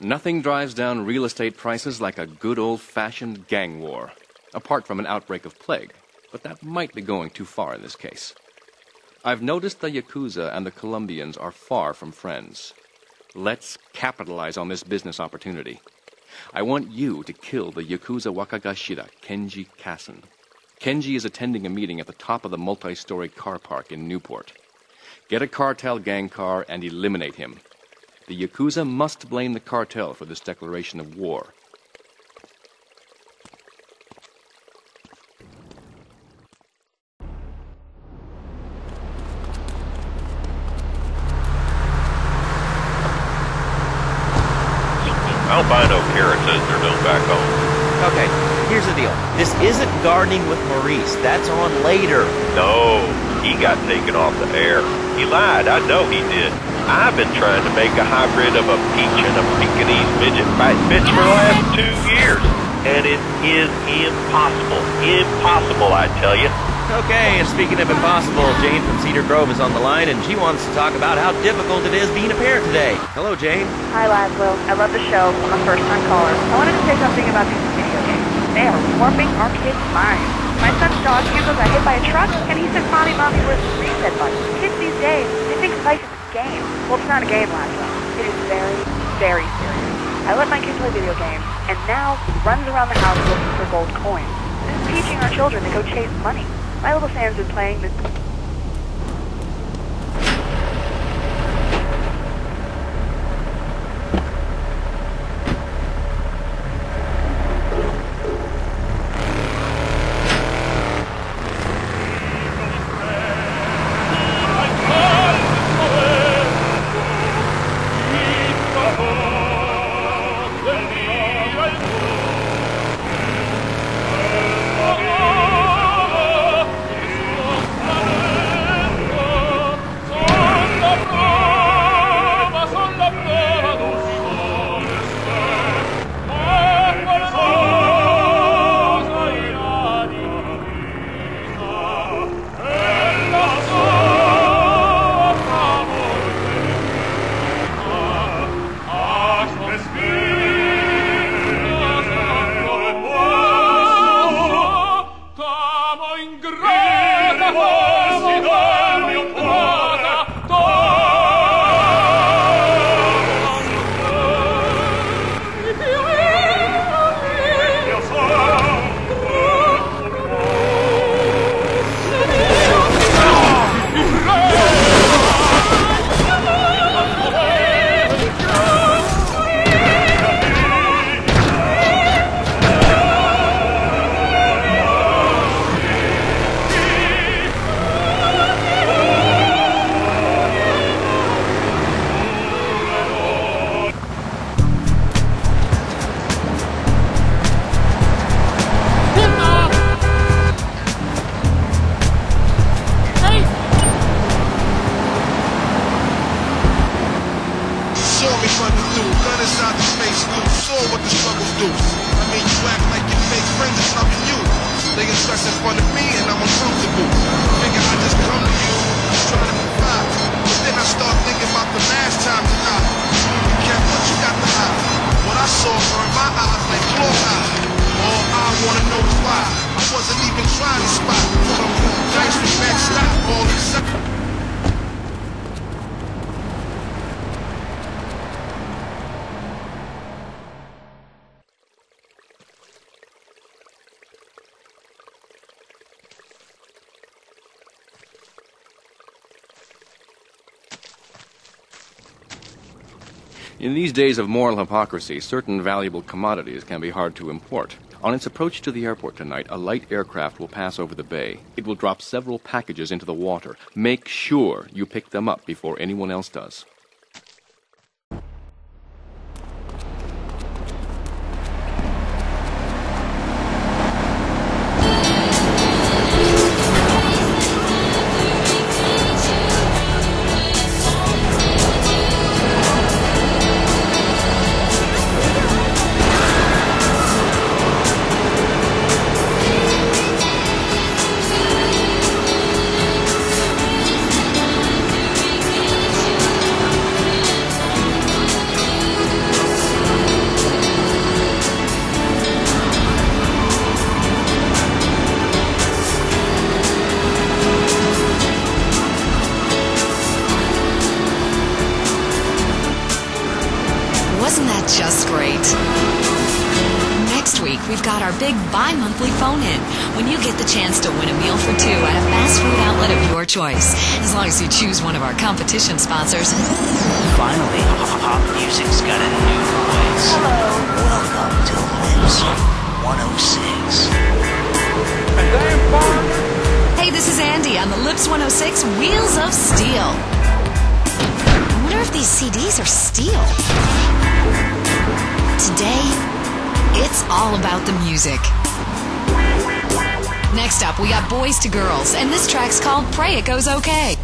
Nothing drives down real estate prices like a good old fashioned gang war, apart from an outbreak of plague, but that might be going too far in this case. I've noticed the Yakuza and the Colombians are far from friends. Let's capitalize on this business opportunity. I want you to kill the Yakuza Wakagashira, Kenji Kasen. Kenji is attending a meeting at the top of the multi story car park in Newport. Get a cartel gang car and eliminate him. The Yakuza must blame the cartel for this declaration of war. Albino carrot says they're done back home. Okay, here's the deal. This isn't gardening with Maurice. That's on later. No, he got taken off the air. He lied. I know he did. I've been trying to make a hybrid of a peach and a Pekingese midget fight bitch for the last two years. And it is impossible. Impossible, I tell you. Okay, and speaking of impossible, Jane from Cedar Grove is on the line, and she wants to talk about how difficult it is being a parent today. Hello, Jane. Hi, Lazlow. I love the show. I'm a first-time caller. I wanted to say something about these video games. They are warping our kids' minds. My son's dog Hugo got hit by a truck, and he said, Mommy, Mommy, where's the reset button? Kids these days, they think life is a game. Well, it's not a game, Lazlow. It is very, very serious. I let my kid play video games, and now he runs around the house looking for gold coins. This is teaching our children to go chase money. My little Sam's been playing this In these days of moral hypocrisy, certain valuable commodities can be hard to import. On its approach to the airport tonight, a light aircraft will pass over the bay. It will drop several packages into the water. Make sure you pick them up before anyone else does. Our big bi-monthly phone-in when you get the chance to win a meal for two at a fast food outlet of your choice. As long as you choose one of our competition sponsors. Finally, pop music's got a new voice. Hello. Welcome to Lips 106. And I'm Bob. Hey, this is Andy on the Lips 106 Wheels of Steel. I wonder if these CDs are steel. Today, it's all about the music. Next up, we got Boyz 2 Girls, and this track's called Pray It Goes Okay.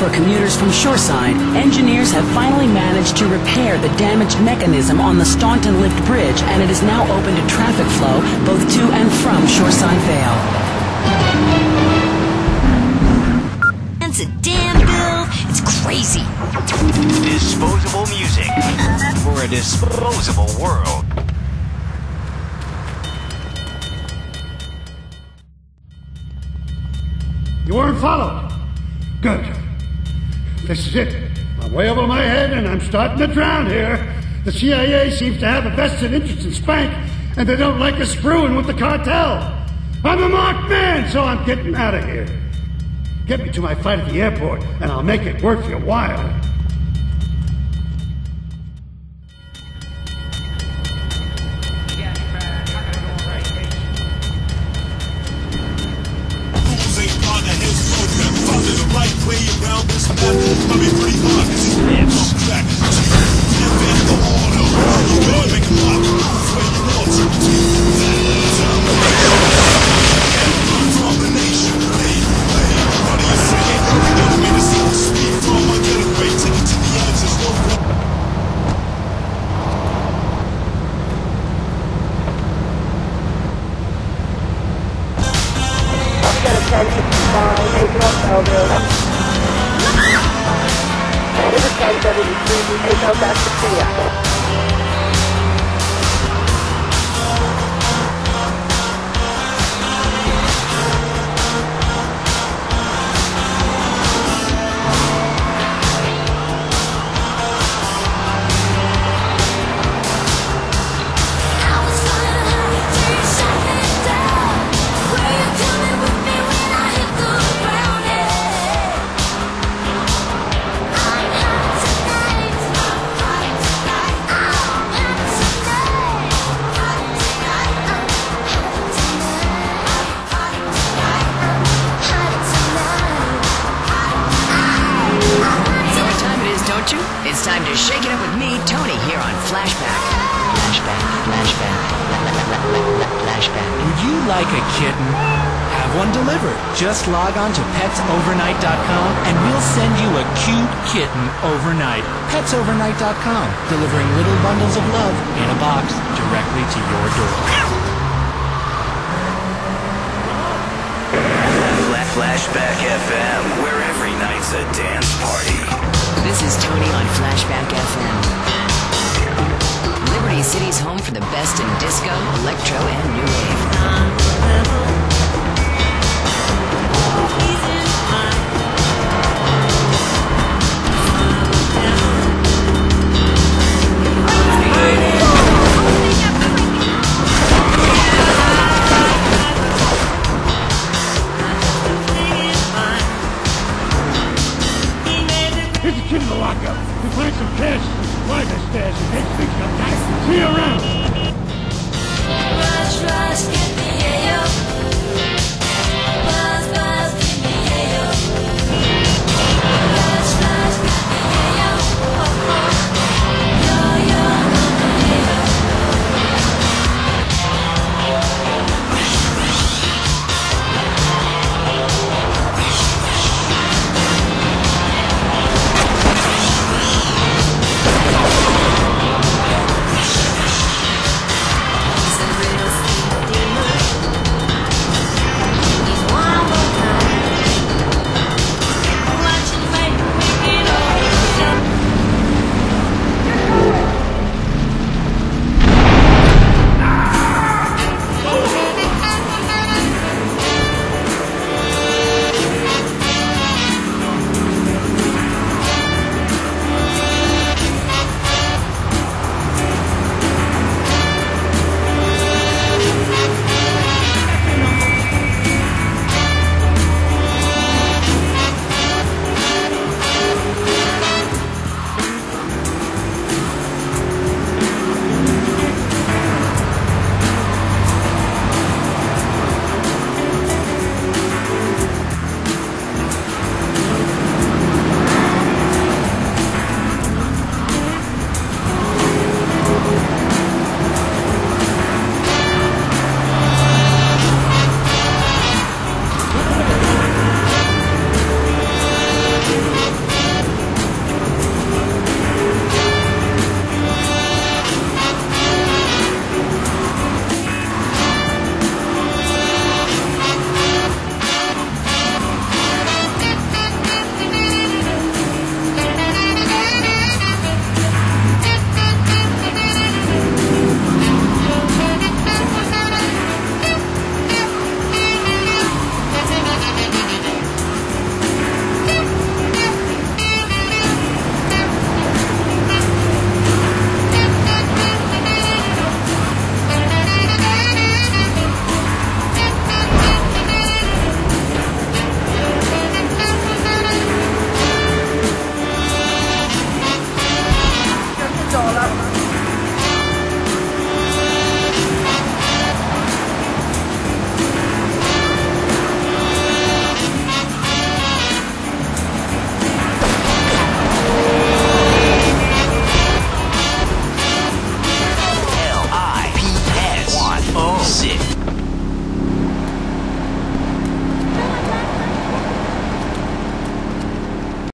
For commuters from Shoreside. Engineers have finally managed to repair the damaged mechanism on the Staunton Lift Bridge, and it is now open to traffic flow both to and from Shoreside Vale. It's a damn bill. It's crazy. Disposable music for a disposable world. You weren't followed. Good. This is it. I'm way over my head and I'm starting to drown here. The CIA seems to have a vested interest in Spank, and they don't like us screwing with the cartel. I'm a marked man, so I'm getting out of here. Get me to my flight at the airport, and I'll make it worth your while. Around this map. With me, Toni, here on Flashback. Flashback, flashback, flashback. Would you like a kitten? Have one delivered. Just log on to petsovernight.com and we'll send you a cute kitten overnight. Petsovernight.com, delivering little bundles of love in a box directly to your door. Flashback FM, where every night's a dance party. This is Toni on Flashback best in disco, electro, and new wave. A kid in the lockup. We find some cash, some I stashed, and next week's up. See you around.